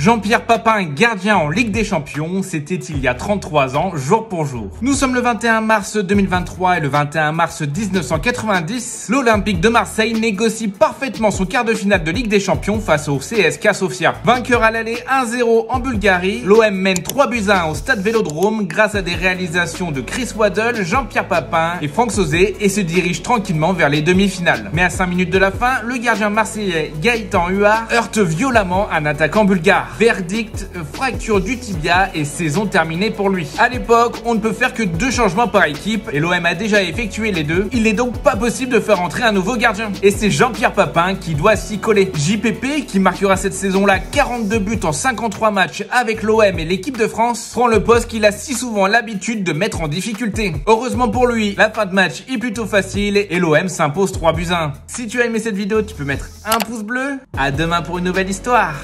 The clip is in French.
Jean-Pierre Papin, gardien en Ligue des Champions, c'était il y a 33 ans, jour pour jour. Nous sommes le 21 mars 2023 et le 21 mars 1990, l'Olympique de Marseille négocie parfaitement son quart de finale de Ligue des Champions face au CSK Sofia. Vainqueur à l'aller 1-0 en Bulgarie, l'OM mène 3 buts à 1 au stade Vélodrome grâce à des réalisations de Chris Waddle, Jean-Pierre Papin et Franck Sauzé et se dirige tranquillement vers les demi-finales. Mais à 5 minutes de la fin, le gardien marseillais Gaëtan Huard heurte violemment un attaquant bulgare. Verdict, fracture du tibia et saison terminée pour lui. À l'époque, on ne peut faire que deux changements par équipe et l'OM a déjà effectué les deux. Il n'est donc pas possible de faire entrer un nouveau gardien. Et c'est Jean-Pierre Papin qui doit s'y coller. JPP, qui marquera cette saison-là 42 buts en 53 matchs avec l'OM et l'équipe de France, prend le poste qu'il a si souvent l'habitude de mettre en difficulté. Heureusement pour lui, la fin de match est plutôt facile et l'OM s'impose 3 buts 1. Si tu as aimé cette vidéo, tu peux mettre un pouce bleu. À demain pour une nouvelle histoire.